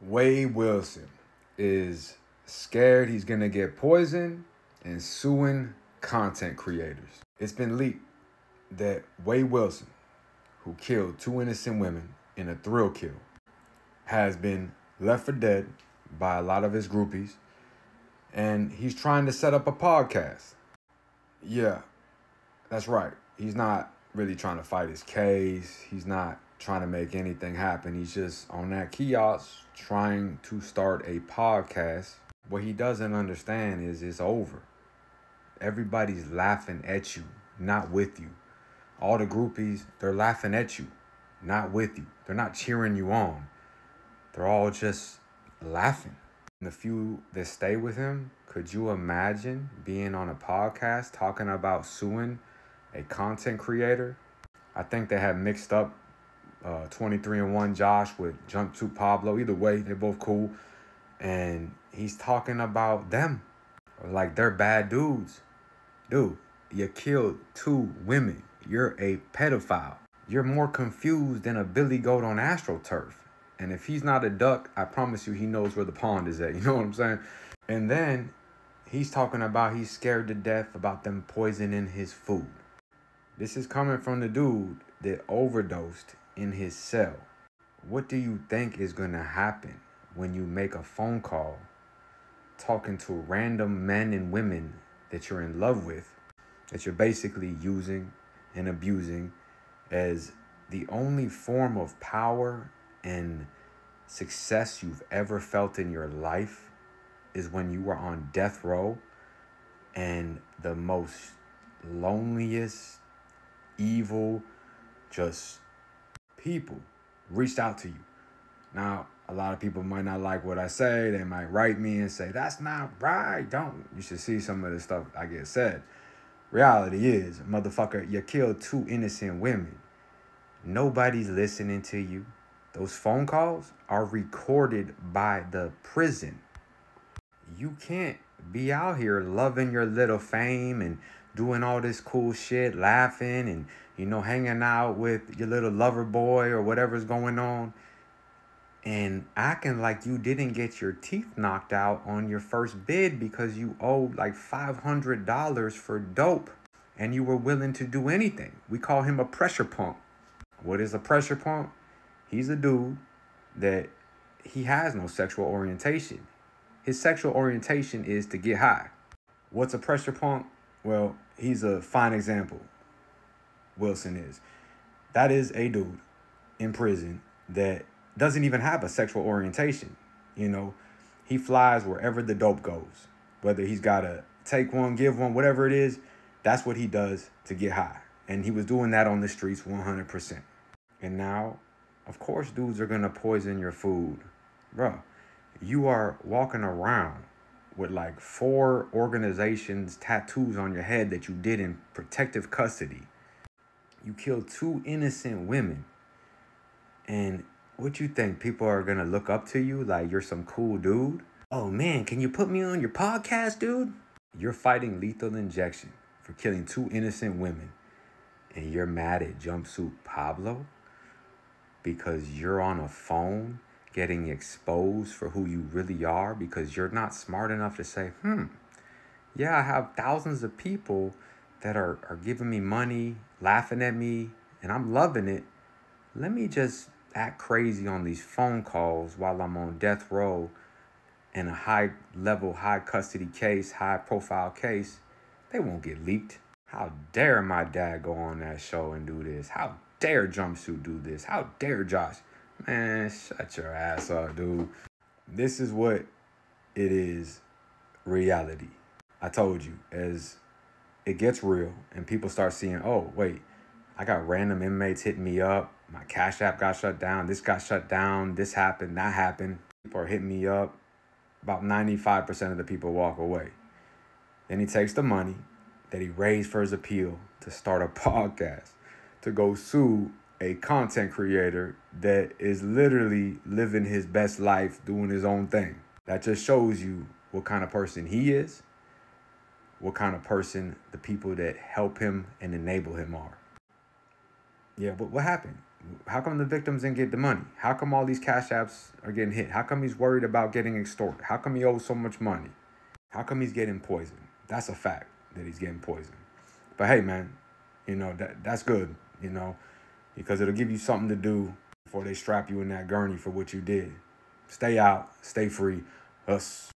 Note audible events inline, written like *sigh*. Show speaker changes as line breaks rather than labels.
Wade Wilson is scared he's gonna get poisoned and suing content creators. It's been leaked that Wade Wilson, who killed two innocent women in a thrill kill, has been left for dead by a lot of his groupies, and he's trying to set up a podcast. Yeah, that's right. He's not really trying to fight his case. He's not trying to make anything happen. He's just on that kiosk trying to start a podcast. What he doesn't understand is it's over. Everybody's laughing at you, not with you. All the groupies, they're laughing at you, not with you. They're not cheering you on. They're all just laughing. The few that stay with him, could you imagine being on a podcast talking about suing a content creator? I think they had mixed up uh, 23 and 1 Josh with Jumpsuit Pablo. Either way, they're both cool. And he's talking about them like they're bad dudes. Dude, you killed two women. You're a pedophile. You're more confused than a billy goat on AstroTurf. And if he's not a duck, I promise you he knows where the pond is at. *laughs* You know what I'm saying? And then he's talking about he's scared to death about them poisoning his food. This is coming from the dude that overdosed in his cell. What do you think is going to happen when you make a phone call talking to random men and women that you're in love with, that you're basically using and abusing as the only form of power and success you've ever felt in your life is when you were on death row and the most loneliest, evil, just people reached out to you. Now, a lot of people might not like what I say. They might write me and say, that's not right. Don't. You should see some of the stuff I get said. Reality is, motherfucker, you killed two innocent women. Nobody's listening to you. Those phone calls are recorded by the prison. You can't be out here loving your little fame and doing all this cool shit, laughing and, you know, hanging out with your little lover boy or whatever's going on and acting like you didn't get your teeth knocked out on your first bid because you owed like $500 for dope and you were willing to do anything. We call him a pressure pump. What is a pressure pump? He's a dude that he has no sexual orientation. His sexual orientation is to get high. What's a pressure pump? Well, he's a fine example. Wilson is. That is a dude in prison that doesn't even have a sexual orientation. You know, he flies wherever the dope goes. Whether he's got to take one, give one, whatever it is, that's what he does to get high. And he was doing that on the streets 100%. And now, of course, dudes are going to poison your food. Bro, you are walking around with like four organizations tattoos on your head that you did in protective custody. You killed two innocent women. And what you think? People are going to look up to you like you're some cool dude? Oh man, can you put me on your podcast, dude? You're fighting lethal injection for killing two innocent women. And you're mad at Jumpsuit Pablo because you're on a phone getting exposed for who you really are because you're not smart enough to say, hmm, yeah, I have thousands of people that are, are giving me money, laughing at me, and I'm loving it. Let me just act crazy on these phone calls while I'm on death row in a high level, high custody case, high profile case. They won't get leaked. How dare my dad go on that show and do this? How dare Jumpsuit do this? How dare Josh? Man, shut your ass up, dude. This is what it is reality. I told you, as it gets real and people start seeing, oh, wait, I got random inmates hitting me up. My Cash App got shut down. This got shut down. This happened. That happened. People are hitting me up. About 95% of the people walk away. Then he takes the money that he raised for his appeal to start a *laughs* podcast, to go sue a content creator that is literally living his best life, doing his own thing. That just shows you what kind of person he is, what kind of person the people that help him and enable him are. Yeah, but what happened? How come the victims didn't get the money? How come all these cash apps are getting hit? How come he's worried about getting extorted? How come he owes so much money? How come he's getting poisoned? That's a fact that he's getting poisoned. But hey, man, you know, that, that's good, you know because it'll give you something to do before they strap you in that gurney for what you did. Stay out, stay free, us.